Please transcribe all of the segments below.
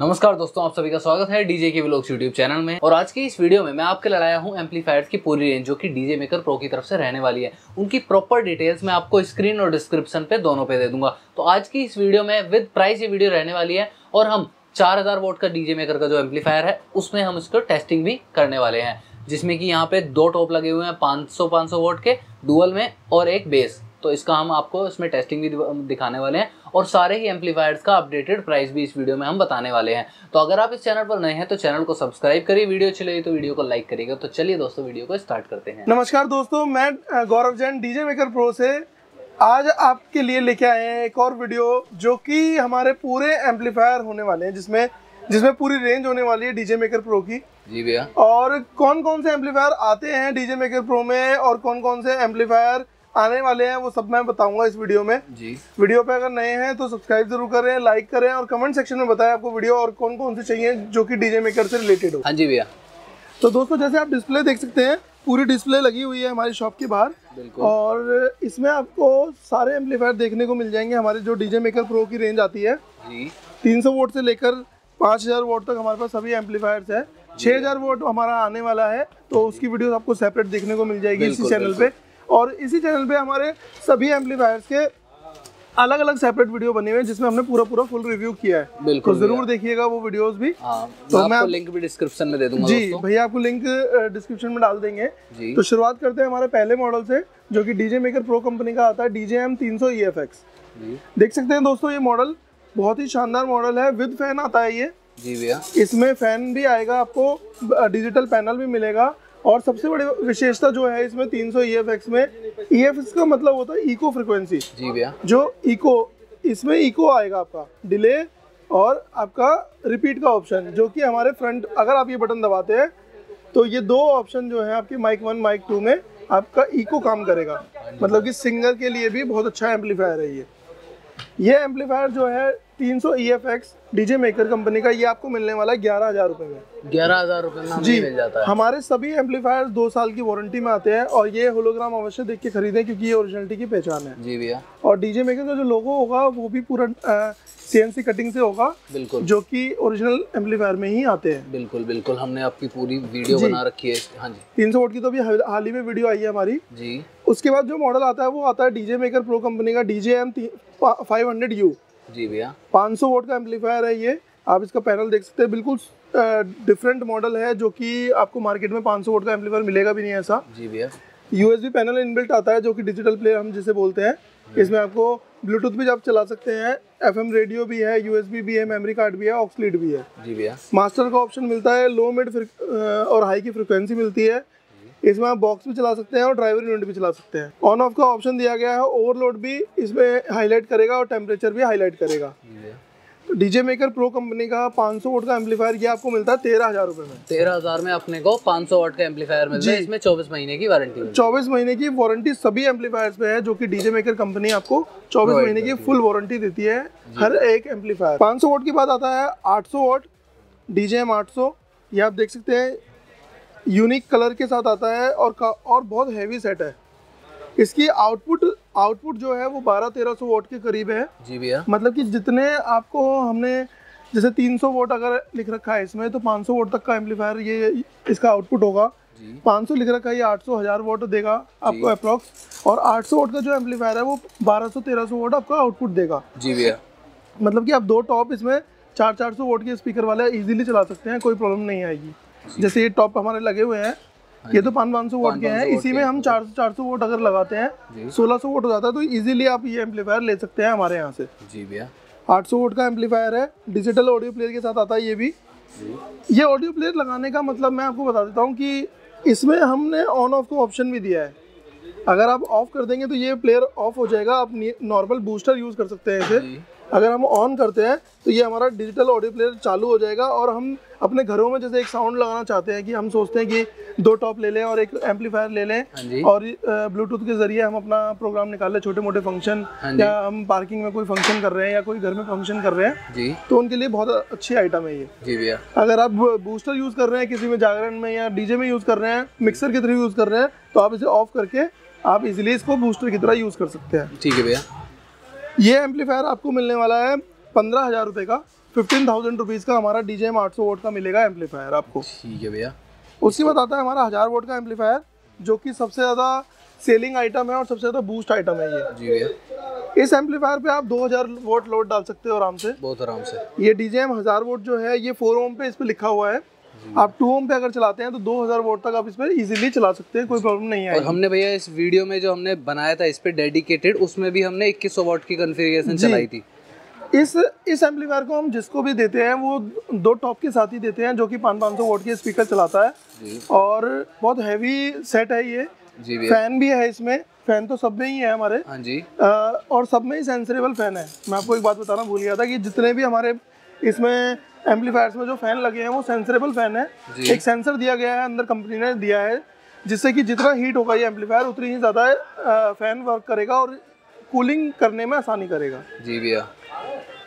नमस्कार दोस्तों, आप सभी का स्वागत है डीजे के व्लॉग्स यूट्यूब चैनल में। और आज की इस वीडियो में मैं आपके लिए लाया हूँ एम्पलीफायर्स की पूरी रेंज जो कि डीजे मेकर प्रो की तरफ़ से रहने वाली है। उनकी प्रॉपर डिटेल्स मैं आपको स्क्रीन और डिस्क्रिप्शन पे दोनों पे दे दूँगा। तो आज की इस वीडियो में विद प्राइस ये वीडियो रहने वाली है और हम चार हज़ार वोट का डीजे मेकर का जो एम्पलीफायर है, उसमें हम इसको टेस्टिंग भी करने वाले हैं। जिसमें कि यहाँ पे दो टॉप लगे हुए हैं 500 500 वोट के डुअल में और एक बेस तो इसका हम आपको इसमें टेस्टिंग भी दिखाने वाले हैं और सारे ही एम्पलीफायर्स का अपडेटेड प्राइस भी इस वीडियो में हम बताने वाले हैं। तो अगर आप इस चैनल पर नए हैं तो चैनल को सब्सक्राइब करिए वीडियो अच्छी लगी तो वीडियो को लाइक करिएगा। तो चलिए दोस्तों वीडियो को स्टार्ट करते हैं। नमस्कार दोस्तों मैं Gaurav Jain DJ Maker Pro से आज आपके लिए लेके आए हैं एक और वीडियो जो कि हमारे पूरे एम्पलीफायर होने वाले हैं जिसमें जिसमें पूरी रेंज होने वाली है डीजे मेकर प्रो की। जी भैया। और कौन कौन से एम्पलीफायर आते हैं डीजे मेकर प्रो में और कौन कौन से एम्पलीफायर आने वाले हैं वो सब मैं बताऊँगा इस वीडियो में। जी। वीडियो पे अगर नए हैं तो सब्सक्राइब ज़रूर करें लाइक करें और कमेंट सेक्शन में बताएँ आपको वीडियो और कौन कौन से चाहिए जो कि डीजे मेकर से रिलेटेड हो। हाँ जी भैया। तो दोस्तों जैसे आप डिस्प्ले देख सकते हैं पूरी डिस्प्ले लगी हुई है हमारी शॉप के बाहर। और इसमें आपको सारे एम्पलीफायर देखने को मिल जाएँगे हमारे जो डीजे मेकर प्रो की रेंज आती है। तीन सौ वोट से लेकर 5000 वोट तक हमारे पास सभी एम्पलीफायर्स है। 6000 वोट हमारा आने वाला है तो उसकी वीडियो आपको सेपरेट देखने को मिल जाएगी इसी चैनल पे। और इसी चैनल पे हमारे सभी एम्पलीफायर्स के अलग अलग सेपरेट वीडियो बने हुए हैं जिसमें हमने पूरा पूरा फुल रिव्यू किया है। तो बिल्कुल ज़रूर देखिएगा वो वीडियोस भी। हाँ तो मैं आपको आप- लिंक भी डिस्क्रिप्शन में दे दूँगा जी भैया आपको लिंक डिस्क्रिप्शन में डाल देंगे। तो शुरुआत करते हैं हमारे पहले मॉडल से जो कि डीजे मेकर प्रो कंपनी का आता है डीजे एम तीन सौ एक्स देख सकते हैं दोस्तों ये मॉडल बहुत ही शानदार मॉडल है विद फ़ैन आता है ये। जी भैया। इसमें फ़ैन भी आएगा आपको डिजिटल पैनल भी मिलेगा। और सबसे बड़ी विशेषता जो है इसमें 300 सौ में ईएफएक्स का मतलब होता है इको फ्रिक्वेंसी जी भैया। जो इको इसमें इको आएगा आपका डिले और आपका रिपीट का ऑप्शन जो कि हमारे फ्रंट अगर आप ये बटन दबाते हैं तो ये दो ऑप्शन जो है आपके माइक वन माइक टू में आपका इको काम करेगा। मतलब कि सिंगर के लिए भी बहुत अच्छा एम्पलीफायर है ये। ये एम्पलीफायर जो है 300 सौ E F X DJ Maker company का ये आपको मिलने वाला है ग्यारह हज़ार रुपये में। ग्यारह हज़ार रुपए में जी मिल जाता है। हमारे सभी एम्पलीफायर दो साल की वारंटी में आते हैं और ये होलोग्राम अवश्य देख के खरीदें क्योंकि ये ओरिजिनलिटी की पहचान है। जी भैया। और डीजे मेकर का जो लोगो होगा वो भी पूरा सीएनसी कटिंग से होगा बिल्कुल। जो कि ओरिजिनल एम्पलीफायर में ही आते हैं। बिल्कुल बिल्कुल हमने आपकी पूरी वीडियो बना रखी है। हाँ जी। 300 वोट की तो अभी हाल ही में वीडियो आई है हमारी। जी। उसके बाद जो मॉडल आता है वो आता है डीजे मेकर प्रो कंपनी का DJ M five hundred U जी भैया। 500 वोट का एम्पलीफायर है ये। आप इसका पैनल देख सकते हैं बिल्कुल डिफरेंट मॉडल है जो कि आपको मार्केट में 500 वोट का एम्पलीफायर मिलेगा भी नहीं ऐसा। जी भैया। यूएसबी पैनल इनबिल्ट आता है जो कि डिजिटल प्लेयर हम जिसे बोलते हैं। इसमें आपको ब्लूटूथ भी आप चला सकते हैं एफएम रेडियो भी है यूएसबी भी है मेमोरी कार्ड भी है ऑक्सलीड भी है। जी भैया। मास्टर का ऑप्शन मिलता है लो मिड और हाई की फ्रिक्वेंसी मिलती है। इसमें आप बॉक्स भी चला सकते हैं और ड्राइवर यूनिट भी चला सकते हैं। ऑन ऑफ़ का ऑप्शन दिया गया है ओवरलोड भी इसमें हाईलाइट करेगा और टेम्परेचर भी हाईलाइट करेगा। डीजे मेकर प्रो कंपनी का 500 वोट का एम्पलीफायर ये आपको मिलता है तेरह हज़ार रुपए में। तेरह हज़ार में अपने को 500 वाट का एम्पलीफायर मिलता है। इसमें 24 महीने की वारंटी चौबीस महीने की वारंटी सभी एम्पलीफायर्स पे है जो कि डीजे मेकर कंपनी आपको चौबीस Provide महीने की फुल वारंटी देती है हर एक एम्पलीफायर 500 वोट के बाद आता है 800 वोट डीजे एम आठ ये आप देख सकते हैं यूनिक कलर के साथ आता है और का, और बहुत हैवी सेट है। इसकी आउटपुट आउटपुट जो है वो 12-1300 वोट के करीब है। जी भैया। मतलब कि जितने आपको हमने जैसे 300 वोट अगर लिख रखा है इसमें तो 500 वोट तक का एम्पलीफायर ये इसका आउटपुट होगा। जी। 500 लिख रखा है ये 800 हज़ार वोट देगा आपको अप्रोक्स और 800 वोट का जो एम्पलीफायर है वो 1200 1300 वोट आपका आउटपुट देगा। जी भैया। मतलब कि आप दो टॉप इसमें चार चार सौ वोट के स्पीकर वाले इजीली चला सकते हैं कोई प्रॉब्लम नहीं आएगी। जैसे ये टॉप हमारे लगे हुए हैं ये तो पाँच पाँच सौ वोट के हैं इसी में हम चार सौ चार सौ वोट अगर लगाते हैं सोलह सौ वोट हो जाता है तो इजीली आप ये एम्पलीफायर ले सकते हैं हमारे यहाँ से। जी भैया। 800 वोट का एम्पलीफायर है डिजिटल ऑडियो प्लेयर के साथ आता है ये भी। ये ऑडियो प्लेयर लगाने का मतलब मैं आपको बता देता हूँ कि इसमें हमने ऑन ऑफ़ का ऑप्शन भी दिया है। अगर आप ऑफ़ कर देंगे तो ये प्लेयर ऑफ़ हो जाएगा आप नॉर्मल बूस्टर यूज़ कर सकते हैं इसे। अगर हम ऑन करते हैं तो ये हमारा डिजिटल ऑडियो प्लेयर चालू हो जाएगा और हम अपने घरों में जैसे एक साउंड लगाना चाहते हैं कि हम सोचते हैं कि दो टॉप ले लें और एक एम्पलीफायर ले लें हाँ और ब्लूटूथ के ज़रिए हम अपना प्रोग्राम निकाल लें छोटे मोटे फ़ंक्शन या हम पार्किंग में कोई फ़ंक्शन कर रहे हैं या कोई घर में फ़ंक्शन कर रहे हैं जी। तो उनके लिए बहुत अच्छी आइटम है ये। जी भैया। अगर आप बूस्टर यूज़ कर रहे हैं किसी में जागरण में या डीजे में यूज़ कर रहे हैं मिक्सर के थ्रू यूज़ कर रहे हैं तो आप इसे ऑफ़ करके आप इजीली इसको बूस्टर की तरह यूज़ कर सकते हैं। ठीक है भैया। ये एम्पलीफायर आपको मिलने वाला है पंद्रह हज़ार रुपये का फिफ्टीन थाउज़ेंड रुपीज़ का हमारा डी जे एम आठ सौ वोट का मिलेगा एम्पलीफायर आपको। ठीक है भैया। उसके बाद आता है हमारा हज़ार वोट का एम्पलीफायर जो कि सबसे ज़्यादा सेलिंग आइटम है और सबसे ज़्यादा बूस्ट आइटम है ये। जी भैया। इस एम्पलीफायर पे आप 2000 वोट लोड डाल सकते हो आराम से। बहुत आराम से। ये डीजेएम हज़ार वोट जो है ये फोर ओम पे इस पे लिखा हुआ है। आप टू ओम पे अगर चलाते हैं तो 2000 वोट तक आप इस पे इजीली चला सकते हैं कोई प्रॉब्लम नहीं है और हमने भैया इस वीडियो में जो हमने बनाया था इस पे डेडिकेटेड उसमें भी हमने 2100 वॉट की कॉन्फ़िगरेशन चलाई थी। इस इस एम्पलीफायर को हम जिसको भी देते हैं वो दो टॉप के साथ ही देते हैं जो कि पाँच पाँच सौ वोट के स्पीकर चलाता है। और बहुत हैवी सेट है ये। फ़ैन भी है इसमें। फ़ैन तो सब में ही है हमारे। हाँ जी। और सब में ही सेंसरेबल फ़ैन है। मैं आपको एक बात बताना भूल गया था कि जितने भी हमारे इसमें एम्पलीफायर्स में जो फ़ैन लगे हैं वो सेंसरेबल फ़ैन है। एक सेंसर दिया गया है अंदर कंपनी ने दिया है जिससे कि जितना हीट होगा ये एम्पलीफायर उतनी ही ज़्यादा फ़ैन वर्क करेगा और कूलिंग करने में आसानी करेगा। जी भैया।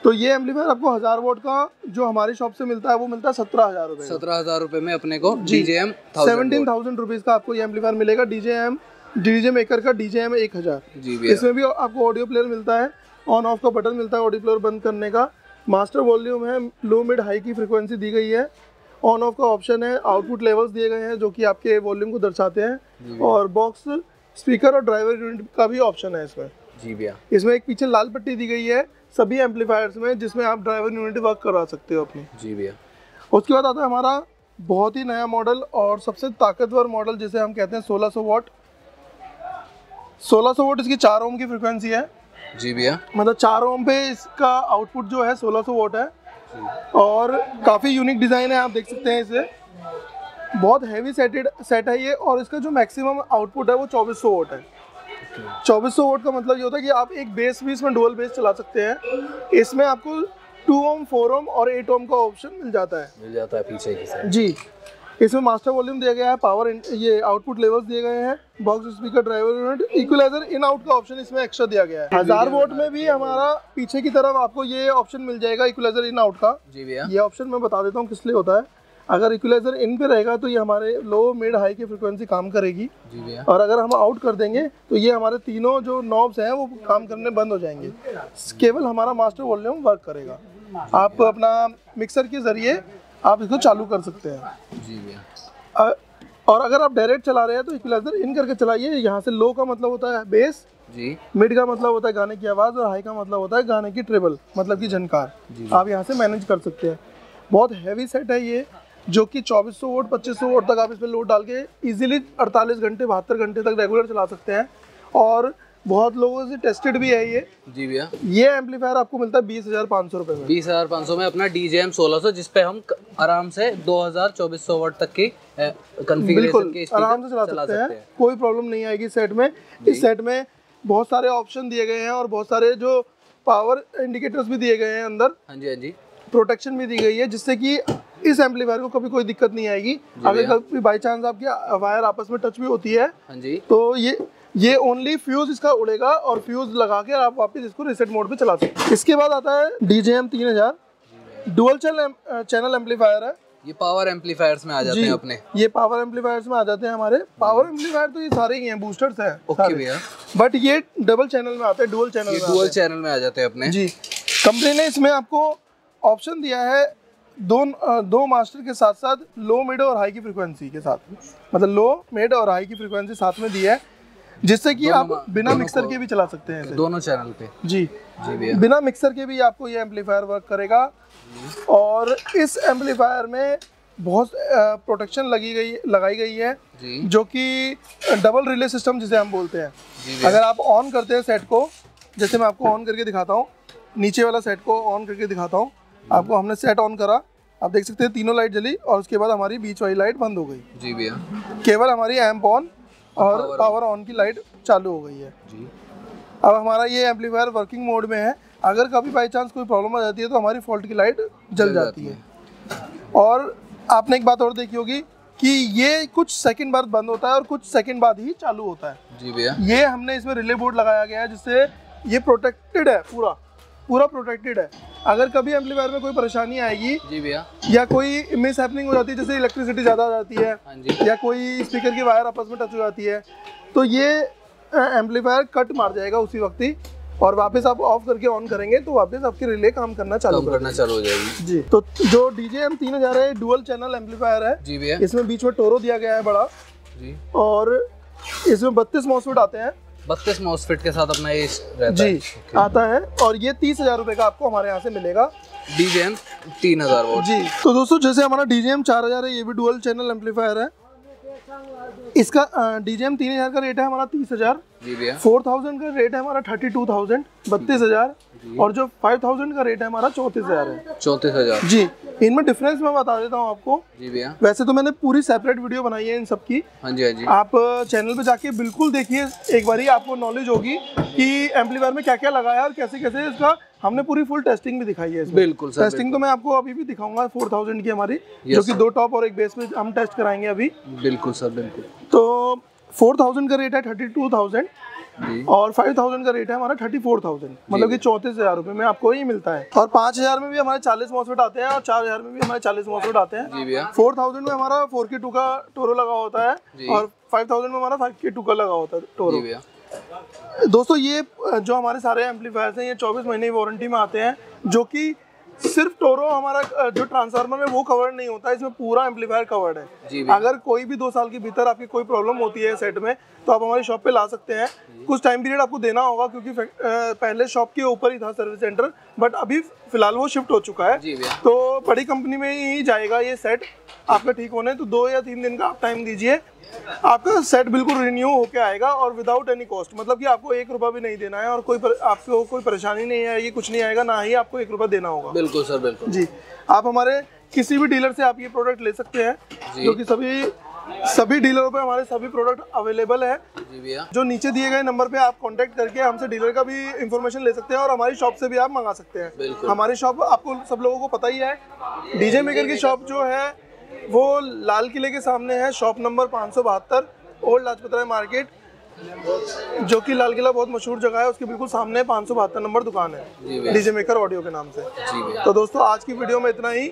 तो ये एम्पलीफायर आपको हज़ार वोट का जो हमारी शॉप से मिलता है वो मिलता है सत्रह हज़ार रुपये सत्रह हज़ार रुपए में अपने को जी। डीजेएम सेवनटीन थाउज़ेंड रुपीज़ का आपको ये एम्पलीफायर मिलेगा डीजे एम डीजे मेकर का डीजे एम एक हज़ार। जी इसमें भी आपको ऑडियो प्लेयर मिलता है ऑन ऑफ़ का बटन मिलता है ऑडियो प्लेयर बंद करने का। मास्टर वॉल्यूम है लो मिड हाई की फ्रिक्वेंसी दी गई है। ऑन ऑफ़ का ऑप्शन है आउटपुट लेवल्स दिए गए हैं जो कि आपके वॉल्यूम को दर्शाते हैं। और बॉक्स स्पीकर और ड्राइवर यूनिट का भी ऑप्शन है इसमें। जी भैया। इसमें एक पीछे लाल पट्टी दी गई है सभी एम्पलीफायर्स में जिसमें आप ड्राइवर यूनिट वर्क करवा सकते हो अपनी। जी भैया। उसके बाद आता है हमारा बहुत ही नया मॉडल और सबसे ताकतवर मॉडल जिसे हम कहते हैं सोलह 1600 वॉट 1600 वोट इसकी चार ओम की फ्रिक्वेंसी है। जी भैया। मतलब चार ओम पे इसका आउटपुट जो है 1600 वोट है। और काफ़ी यूनिक डिज़ाइन है आप देख सकते हैं इसे। बहुत हैवी सेटेड सेट है ये और इसका जो मैक्सिमम आउटपुट है वो 2400 वोट है। 2400 वोट का मतलब ये होता है कि आप एक बेस भी इसमें डुअल बेस चला सकते हैं। इसमें आपको टू ओम फोर ओम और एट ओम का ऑप्शन मिल जाता है। मिल जाता है पीछे की जी। इसमें मास्टर वॉल्यूम दिया गया है पावर ये आउटपुट लेवल्स दिए गए हैं box speaker driver unit equaliser in out का ऑप्शन इसमें एक्स्ट्रा दिया गया है। हज़ार वोट में भी हमारा पीछे की तरफ़ आपको ये ऑप्शन मिल जाएगा इक्वलाइजर इन आउट का। जी भैया। ये ऑप्शन मैं बता देता हूँ किस लिए होता है। अगर इक्वलाइजर इन पे रहेगा तो ये हमारे लो मिड हाई की फ्रिक्वेंसी काम करेगी। जी भैया। और अगर हम आउट कर देंगे तो ये हमारे तीनों जो नॉब्स हैं वो काम करने बंद हो जाएँगे। केवल हमारा मास्टर वॉल्यूम वर्क करेगा। आप अपना मिक्सर के ज़रिए आप इसको चालू कर सकते हैं। जी भैया। और अगर आप डायरेक्ट चला रहे हैं तो इक्वलाइजर इन करके चलाइए। यहाँ से लो का मतलब होता है बेस जी। मिड का मतलब होता है गाने की आवाज़ और हाई का मतलब होता है गाने की ट्रेबल मतलब की झनकार। आप यहाँ से मैनेज कर सकते हैं। बहुत हैवी सेट है ये जो कि 2400 वोट 2500 वोट तक आप इस पर लोड डाल के इजीली 48 घंटे बहत्तर घंटे तक रेगुलर चला सकते हैं। और बहुत लोगों से टेस्टेड भी है ये। जी भैया। ये एम्पलीफायर आपको मिलता है बीस हज़ार पाँच सौ रुपये में। बीस हज़ार पाँच सौ में अपना डीजेएम सोलह सौ जिसपे हम आराम से दो हज़ार चौबीस सौ वाट तक की कॉन्फ़िगरेशन के आराम से चला सकते हैं। कोई प्रॉब्लम नहीं आएगी सेट में। इस सेट में बहुत सारे ऑप्शन दिए गए हैं और बहुत सारे जो पावर इंडिकेटर्स भी दिए गए हैं अंदर। हाँ जी हाँ जी। प्रोटेक्शन भी दी गई है जिससे कि इस एम्पलीफायर को कभी कोई दिक्कत नहीं आएगी। अगर कभी बाई चांस आपकी वायर आपस में टच भी होती है हाँ जी। तो ये ये ओनली फ्यूज इसका उड़ेगा और फ्यूज लगा के आप वापस इसको रिसेट मोड पे चला सकते हैं। इसके बाद आता है डीजेएम तीन हज़ार। डुअल चैनल चैनल एम्पलीफायर है। ये पावर एम्पलीफायर्स में आ जाते हैं अपने। ये पावर एम्पलीफायर्स में आ जाते हैं हमारे। पावर एम्पलीफायर तो ये सारे ही हैं बूस्टर्स हैं ओके भैया। बट ये डबल चैनल में आते हैं डुअल चैनल में डुअल चैनल में आ जाते हैं अपने। जी। कंपनी ने इसमें आपको ऑप्शन दिया है दो दो मास्टर के साथ साथ लो मिड और हाई की फ्रीक्वेंसी के साथ। मतलब लो मिड और हाई की फ्रीक्वेंसी साथ में दी है। जिससे कि आप बिना मिक्सर के भी चला सकते हैं दोनों चैनल पे। जी। जी भैया। बिना मिक्सर के भी आपको ये एम्पलीफायर वर्क करेगा। और इस एम्पलीफायर में बहुत प्रोटेक्शन लगी गई लगाई गई है जी। जो कि डबल रिले सिस्टम जिसे हम बोलते हैं। जी अगर आप ऑन करते हैं सेट को जैसे मैं आपको ऑन करके दिखाता हूँ नीचे वाला सेट को ऑन करके दिखाता हूँ। आपको हमने सेट ऑन करा। आप देख सकते हैं तीनों लाइट जली और उसके बाद हमारी बीच वाली लाइट बंद हो गई। जी भैया। केवल हमारी एम्प ऑन और पावर ऑन की लाइट चालू हो गई है। जी। अब हमारा ये एम्पलीफायर वर्किंग मोड में है। अगर कभी बाई चांस कोई प्रॉब्लम आ जाती है तो हमारी फॉल्ट की लाइट जल जाती है। और आपने एक बात और देखी होगी कि ये कुछ सेकंड बाद बंद होता है और कुछ सेकंड बाद ही चालू होता है। जी भैया। ये हमने इसमें रिले बोर्ड लगाया गया है जिससे ये प्रोटेक्टेड है पूरा। पूरा प्रोटेक्टेड है। अगर कभी एम्पलीफायर में कोई परेशानी आएगी जी भैया। या कोई मिस हैपनिंग हो जाती है जैसे इलेक्ट्रिसिटी ज़्यादा आ जाती है हाँ जी। या कोई स्पीकर की वायर आपस में टच हो जाती है तो ये एम्पलीफायर कट मार जाएगा उसी वक्त ही और वापस आप ऑफ़ करके ऑन करेंगे तो वापस आपकी रिले काम करना चालू काम करना चालू हो जाएगी। जी तो जो डीजे एम तीन हज़ार है डुअल चैनल एम्पलीफायर है। जी भैया। इसमें बीच में टोरो दिया गया है बड़ा जी। और इसमें बत्तीस मॉसफेट आते हैं। बत्तीस मॉसफेट के साथ अपना ये रहता जी है। आता है और ये तीस हज़ार रुपए का आपको हमारे यहाँ से मिलेगा। डीजेएम तीन हज़ार जी तो दोस्तों जैसे हमारा डीजेएम चार हज़ार है ये भी डुअल चैनल एम्पलीफायर है। इसका डीजेएम तीन हज़ार का रेट है हमारा तीस हज़ार। फोर थाउज़ेंड का रेट है हमारा थर्टी टू थाउज़ेंड बत्तीस हज़ार। और जो फाइव थाउज़ेंड का रेट है हमारा चौंतीस हज़ार है। चौंतीस हज़ार। जी इनमें डिफरेंस मैं बता देता हूँ आपको। जी भैया। वैसे तो मैंने पूरी सेपरेट वीडियो बनाई है इन सब की। हाँ जी हाँ जी। आप चैनल पे जाके बिल्कुल देखिए एक बारी आपको नॉलेज होगी कि एम्पलीफायर में क्या क्या लगाया है और कैसे कैसे इसका हमने पूरी फुल टेस्टिंग भी दिखाई है बिल्कुल सर टेस्टिंग बिल्कुल। तो मैं आपको अभी भी दिखाऊँगा फोर थाउज़ेंड की हमारी जो कि दो टॉप और एक बेस में हम टेस्ट कराएँगे अभी। बिल्कुल सर बिल्कुल। तो फोर थाउज़ेंड का रेट है थर्टी टू थाउज़ेंड जी और फाइव थाउज़ेंड का रेट है हमारा थर्टी फोर थाउज़ेंड मतलब कि चौंतीस हज़ार रुपये में आपको ये मिलता है। और पाँच हज़ार में भी हमारे चालीस मॉसफेट आते हैं और चार हज़ार में भी हमारे चालीस मॉसफेट आते हैं। फोर थाउज़ेंड में हमारा फोर के टू का टोरो लगा होता है और फाइव थाउज़ेंड में हमारा फाइव के टू का लगा होता है टोरो दोस्तों ये जो हमारे सारे एम्पलीफायर्स हैं ये 24 महीने की वारंटी में आते हैं जो कि सिर्फ़ टोरो हमारा जो ट्रांसफार्मर है वो कवर्ड नहीं होता है इसमें पूरा एम्पलीफायर कवर्ड है। अगर कोई भी दो साल के भीतर आपकी कोई प्रॉब्लम होती है सेट में तो आप हमारी शॉप पे ला सकते हैं। कुछ टाइम पीरियड आपको देना होगा क्योंकि पहले शॉप के ऊपर ही था सर्विस सेंटर बट अभी फ़िलहाल वो शिफ्ट हो चुका है। तो बड़ी कंपनी में ही जाएगा ये सेट आपका ठीक होने तो दो या तीन दिन का आप टाइम दीजिए। आपका सेट बिल्कुल रिन्यू होके आएगा और विदाउट एनी कॉस्ट मतलब कि आपको एक रुपया भी नहीं देना है और कोई पर, आपको कोई परेशानी नहीं आएगी कुछ नहीं आएगा ना ही आपको एक रुपया देना होगा। बिल्कुल सर बिल्कुल। जी आप हमारे किसी भी डीलर से आप ये प्रोडक्ट ले सकते हैं जी। जो कि सभी सभी डीलरों पे हमारे सभी प्रोडक्ट अवेलेबल है। जी भैया। जो नीचे दिए गए नंबर पे आप कांटेक्ट करके हमसे डीलर का भी इंफॉर्मेशन ले सकते हैं और हमारी शॉप से भी आप मंगा सकते हैं। हमारी शॉप आपको सब लोगों को पता ही है डीजे मेकर की शॉप जो है वो लाल किले के सामने है शॉप नंबर पाँच सौ बहत्तर ओल्ड लाजपत राय मार्केट जो कि लाल किला बहुत मशहूर जगह है उसके बिल्कुल सामने पाँच सौ बहत्तर नंबर दुकान है डीजे मेकर ऑडियो के नाम से। तो दोस्तों आज की वीडियो में इतना ही।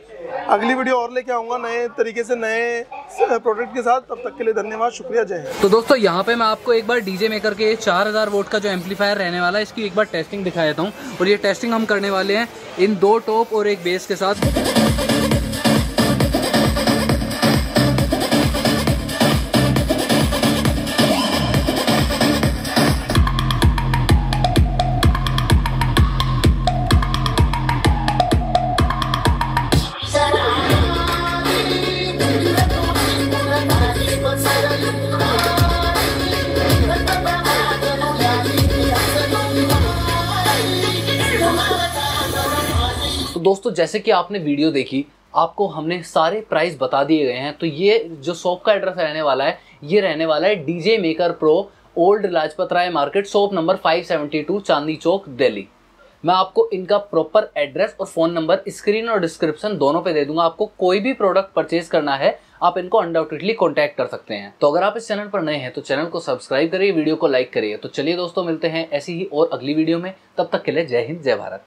अगली वीडियो और लेके आऊँगा नए तरीके से नए प्रोडक्ट के साथ। तब तक के लिए धन्यवाद शुक्रिया जय हिंद। तो दोस्तों यहाँ पे मैं आपको एक बार डीजे मेकर के 4000 वोट का जो एम्पलीफायर रहने वाला है इसकी एक बार टेस्टिंग दिखा देता हूँ। और ये टेस्टिंग हम करने वाले हैं इन दो टॉप और एक बेस के साथ। दोस्तों जैसे कि आपने वीडियो देखी, आपको हमने सारे प्राइस बता दिए गए हैं तो ये जो शॉप का एड्रेस रहने वाला है, ये रहने वाला है DJ Maker Pro old Lajpat Rai market shop number 572 Chandni Chowk Delhi मैं आपको इनका प्रॉपर एड्रेस और फ़ोन नंबर स्क्रीन और डिस्क्रिप्शन दोनों पे दे दूँगा। आपको कोई भी प्रोडक्ट परचेज करना है, आप इनको अनडाउटेडली कॉन्टैक्ट कर सकते हैं। तो अगर आप इस चैनल पर नए हैं तो चैनल को सब्सक्राइब करिए, वीडियो को लाइक करिए। तो चलिए दोस्तों, मिलते हैं ऐसी ही और अगली वीडियो में। तब तक के लिए जय हिंद, जय भारत।